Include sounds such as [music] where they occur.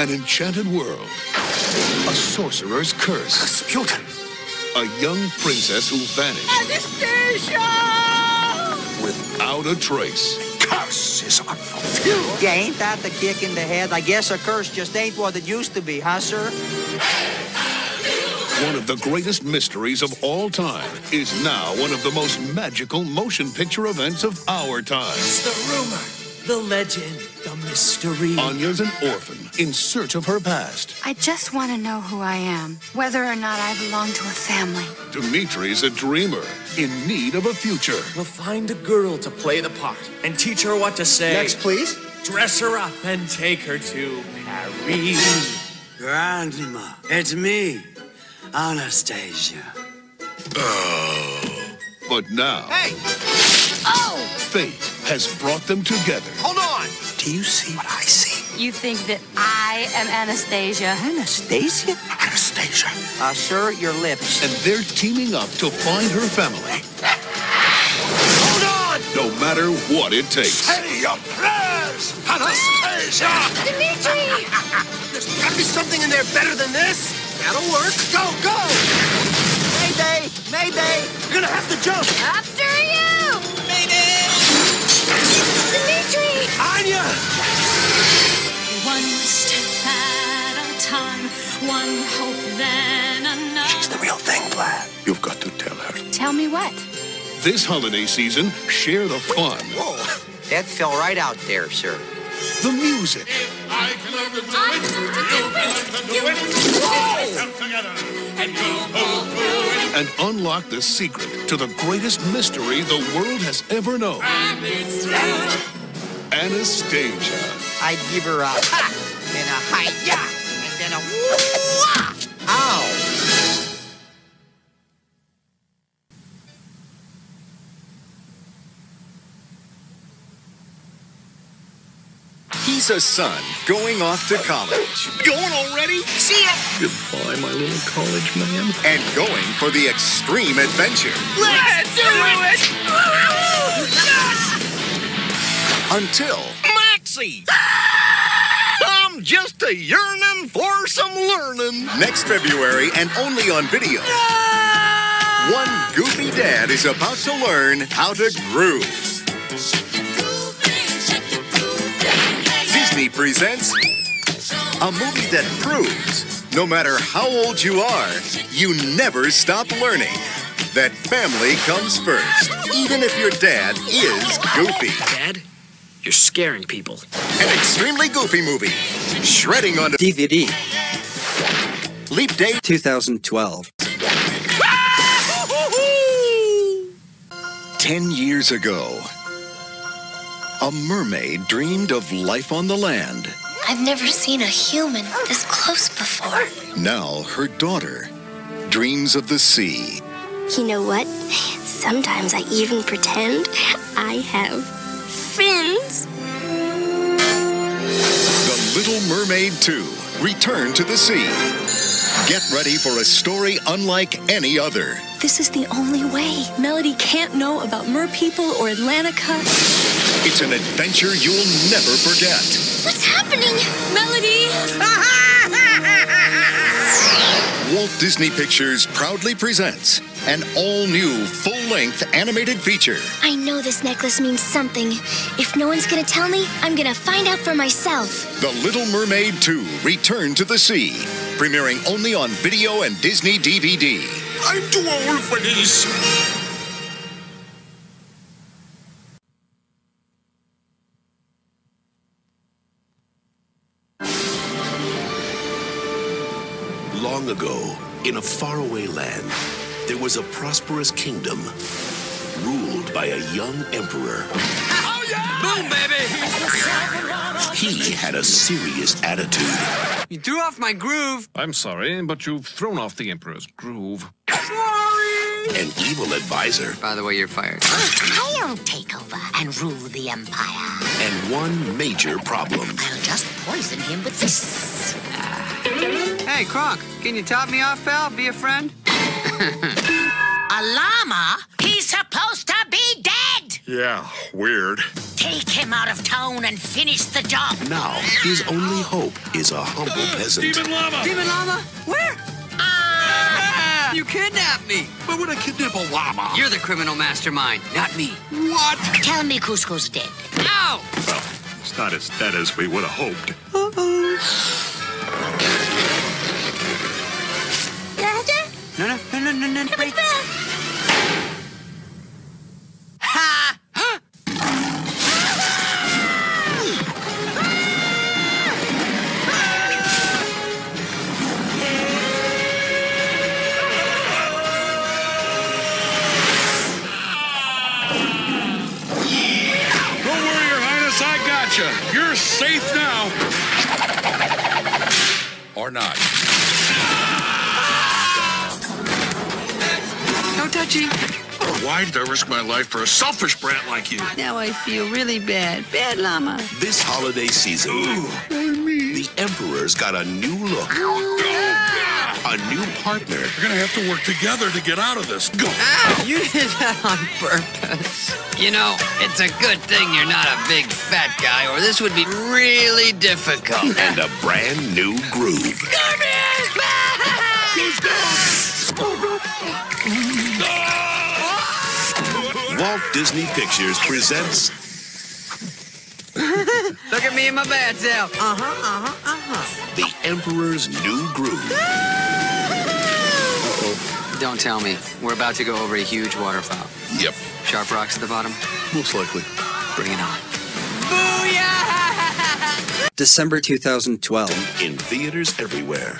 An enchanted world. A sorcerer's curse. A sputum. A young princess who vanished Anastasia! without a trace. Curse is unfulfilled. Yeah, ain't that the kick in the head? I guess a curse just ain't what it used to be, huh, sir? One of the greatest mysteries of all time is now one of the most magical motion picture events of our time. It's the rumor, the legend, the mystery. Anya's an orphan in search of her past. I just want to know who I am, whether or not I belong to a family. Dimitri's a dreamer in need of a future. We'll find a girl to play the part and teach her what to say. Next, please. Dress her up and take her to Paris. Grandma, it's me, Anastasia. Oh, but now, Hey, Oh! fate has brought them together. hold on. Do you see what I see? You think that I am Anastasia? Anastasia? Anastasia. Uh, sir, your lips. And they're teaming up to find her family, Hold on. no matter what it takes. Say your prayers, Anastasia. Dimitri! [laughs] There's gotta be something in there better than this. That'll work. Go, go. Mayday! Mayday! You're gonna have to jump. After you! Dimitri! Anya. One step at a time, one hope, then another. She's the real thing, Vlad. You've got to tell her. Tell me what? This holiday season, share the fun, Whoa. That fell right out there, sir. the music, I can never do it. You can do it. Come together and go and unlock the secret to the greatest mystery the world has ever known. Anastasia. I'd give her a ha, then a hi-ya, and then a wah! Ow! He's a son going off to college. Going already? See ya. Goodbye, my little college man. And going for the extreme adventure. Let's do it. Until Maxie. [gasps] I'm just a yearning for some learning. next February and only on video. One goofy dad is about to learn how to groove. Disney presents a movie that proves no matter how old you are, you never stop learning. That family comes first, even if your dad is goofy. Dad, you're scaring people. An extremely goofy movie, shredding on DVD, Leap Day 2012. [laughs] Ten years ago, a mermaid dreamed of life on the land. I've never seen a human this close before. Now her daughter dreams of the sea. You know what? Sometimes I even pretend I have fins. The Little Mermaid 2 Return to the Sea. Get ready for a story unlike any other. This is the only way. Melody can't know about mer people or Atlantica. It's an adventure you'll never forget. What's happening? Melody! Walt Disney Pictures proudly presents an all new full length animated feature. I know this necklace means something. If no one's gonna tell me, I'm gonna find out for myself. The Little Mermaid 2 Return to the Sea. Premiering only on video and Disney DVD. I'm too old for this. Long ago, in a faraway land, there was a prosperous kingdom ruled by a young emperor. Oh, yeah! Boom, baby! He had a serious attitude. You threw off my groove. I'm sorry, but you've thrown off the Emperor's groove. Sorry! An evil advisor By the way, you're fired. I'll take over and rule the Empire. and one major problem. I'll just poison him with this. Hey, Kronk, can you top me off, pal? Be a friend? [laughs] A llama? He's supposed to be dead! Yeah, weird. Take him out of town and finish the job. Now, his only hope is a humble peasant. Demon Llama! Demon llama? Where? Ah! You kidnapped me. Why would I kidnap a llama? You're the criminal mastermind, not me. What? Tell me Kuzco's dead. Ow! Well, it's not as dead as we would have hoped. No, Or not. No touchy. Why did I risk my life for a selfish brat like you? Now I feel really bad. Bad llama. This holiday season, the Emperor's got a new look, a new partner, We're gonna have to work together to get out of this. Go. Ah, you did that on purpose. You know, it's a good thing you're not a big fat guy, or this would be really difficult. [laughs] and a brand new groove. Walt Disney Pictures presents [laughs] Look at me in my bad self. Uh huh, uh huh, uh huh. The Emperor's New Groove. [laughs] Don't tell me. We're about to go over a huge waterfall. Yep. Sharp rocks at the bottom. Most likely. Bring it on. Booyah! December 2012. In theaters everywhere.